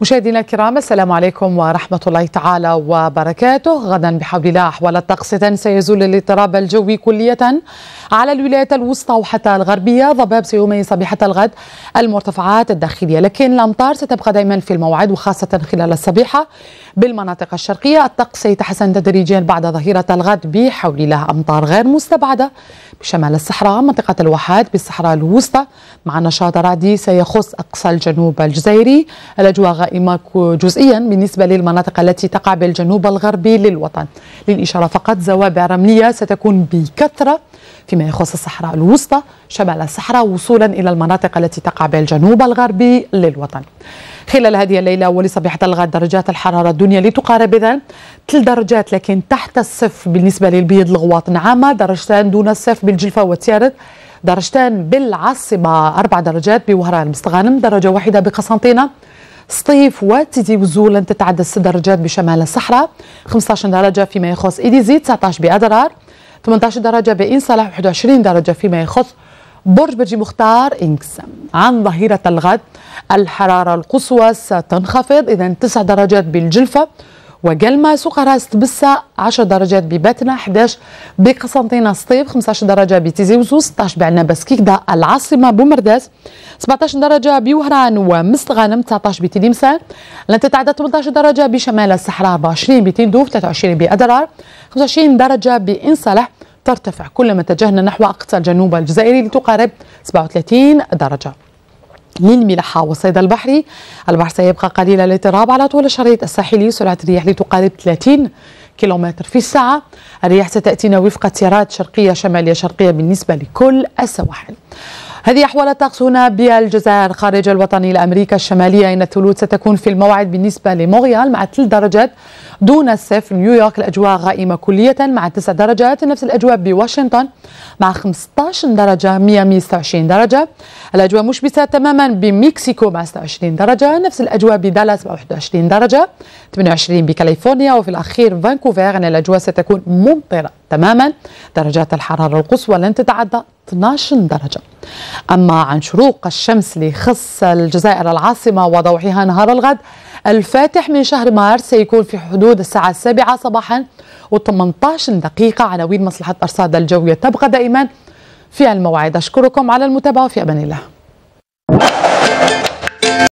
مشاهدينا الكرام السلام عليكم ورحمة الله تعالى وبركاته. غدا بحول الله أحوال الطقس سيزول الاضطراب الجوي كلية على الولايات الوسطى وحتى الغربية. ضباب سيميز صبيحة الغد المرتفعات الداخلية لكن الأمطار ستبقى دائما في الموعد وخاصة خلال الصبيحة بالمناطق الشرقية. الطقس سيتحسن تدريجيا بعد ظهيرة الغد بحول الله. أمطار غير مستبعدة بشمال الصحراء منطقة الواحات بالصحراء الوسطى مع نشاط رعدي سيخص أقصى الجنوب الجزائري. الأجواء غائمة جزئيا بالنسبة للمناطق التي تقع بالجنوب الغربي للوطن. للإشارة فقط زوابع رملية ستكون بكثرة فيما يخص الصحراء الوسطى شمال الصحراء وصولا إلى المناطق التي تقع بالجنوب الغربي للوطن. خلال هذه الليلة ولصبيحة الغد درجات الحرارة الدنيا لتقارب إذا 3 درجات لكن تحت الصفر بالنسبة للبيض الغواط. نعامة درجتان دون الصفر بالجلفة والتيارد. درجتان بالعاصمة أربع درجات بوهران مستغانم درجة واحدة بقسنطينة. سطيف وتيزي وزولا تتعدى 6 درجات بشمال الصحراء. 15 درجة فيما يخص إيديزي 19 بأدرار 18 درجة بإن صلاح 21 درجة فيما يخص برج بجي مختار إنكس. عن ظهيرة الغد الحرارة القصوى ستنخفض إذا 9 درجات بالجلفة. وقلمة سوق راس تبسة 10 درجات بباتنا 11 بقسنطينة سطيف 15 درجة بتيزي وزو 16 بعنابة سكيكدا العاصمة بومرداس 17 درجة بوهران ومستغانم 19 بتلمسان لن تتعدى 18 درجة بشمال الصحراء 24 بتندوف 23 بأدرار. 25 درجة بإنصلح ترتفع كلما اتجهنا نحو أقصى الجنوب الجزائري لتقارب 37 درجة. للملاحة والصيد البحري. البحر سيبقى قليل الاضطراب على طول الشريط الساحلي. سرعة الرياح لتقارب 30 كيلومتر في الساعة. الرياح ستأتينا وفق تيارات شرقية شمالية شرقية بالنسبة لكل السواحل. هذه أحوال الطقس هنا بالجزائر. خارج الوطن إلى أمريكا الشمالية إن الثلوج ستكون في الموعد بالنسبة لمونريال مع 3 درجات. دون الصفر نيويورك الأجواء غائمة كلية مع 9 درجات نفس الأجواء بواشنطن مع 15 درجة ميامي 26 درجة. الأجواء مشمسة تماما بمكسيكو مع 26 درجة نفس الأجواء بدالاس مع 21 درجة. 28 بكاليفورنيا وفي الأخير فانكوفر أن الأجواء ستكون ممطرة تماما. درجات الحرارة القصوى لن تتعدى 12 درجة. أما عن شروق الشمس لخص الجزائر العاصمة وضوحها نهار الغد الفاتح من شهر مارس سيكون في حدود الساعة السابعة صباحا و18 دقيقة عناوين مصلحة أرصاد الجوية. تبقى دائما في الموعد. أشكركم على المتابعة. في أمان الله.